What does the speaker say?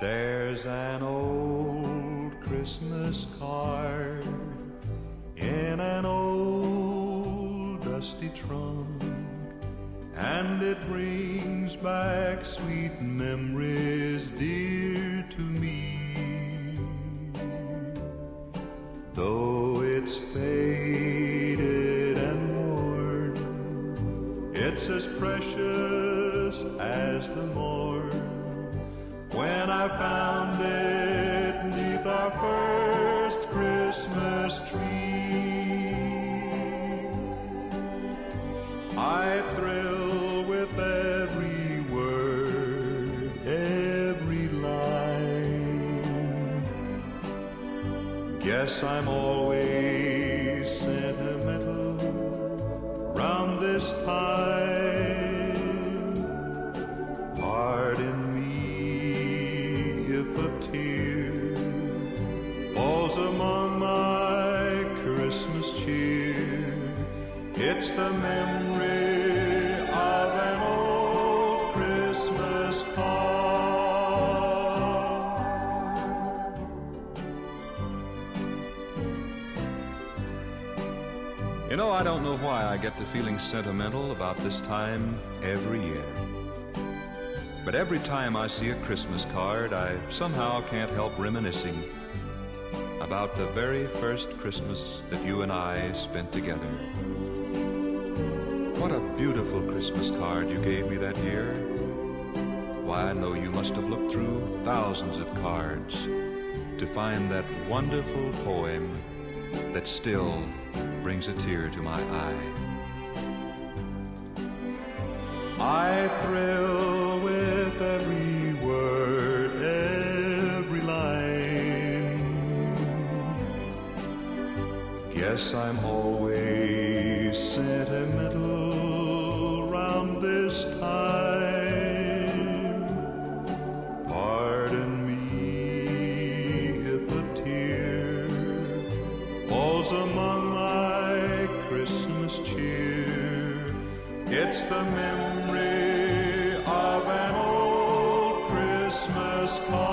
There's an old Christmas card in an old dusty trunk, and it brings back sweet memories dear to me. Though it's faded it's as precious as the morn when I found it neath our first Christmas tree. I thrill with every word, every line. Guess I'm always sentimental this time. Pardon me if a tear falls among my Christmas cheer. It's the memory You know, I don't know why I get to feeling sentimental about this time every year. But every time I see a Christmas card, I somehow can't help reminiscing about the very first Christmas that you and I spent together. What a beautiful Christmas card you gave me that year. Why, I know you must have looked through thousands of cards to find that wonderful poem that still brings a tear to my eye. I thrill with every word, every line. Guess I'm always sentimental among my Christmas cheer. It's the memory of an old Christmas card.